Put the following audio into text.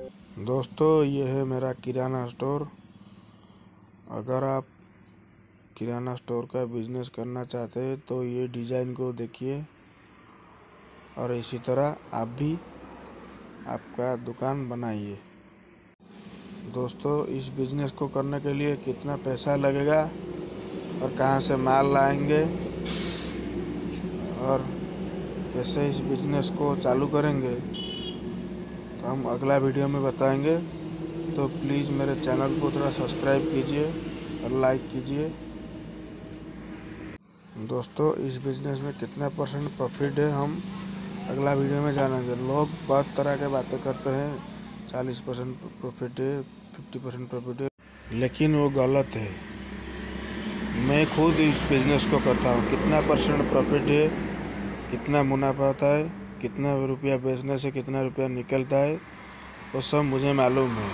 दोस्तों, ये है मेरा किराना स्टोर। अगर आप किराना स्टोर का बिज़नेस करना चाहते हैं तो ये डिज़ाइन को देखिए। और इसी तरह आप भी आपका दुकान बनाइए। दोस्तों, इस बिज़नेस को करने के लिए कितना पैसा लगेगा और कहाँ से माल लाएँगे और कैसे इस बिज़नेस को चालू करेंगे हम अगला वीडियो में बताएँगे। तो प्लीज़ मेरे चैनल को थोड़ा सब्सक्राइब कीजिए और लाइक कीजिए। दोस्तों, इस बिज़नेस में कितना परसेंट प्रॉफिट है हम अगला वीडियो में जानेंगे। लोग बहुत तरह के बातें करते हैं। चालीस परसेंट प्रॉफिट है फिफ्टी परसेंट प्रॉफिट है। लेकिन वो गलत है। मैं खुद इस बिज़नेस को करता हूँ। कितना परसेंट प्रॉफिट है, कितना मुनाफा होता है कितना रुपया बेचने से कितना रुपया निकलता है वो सब मुझे मालूम है।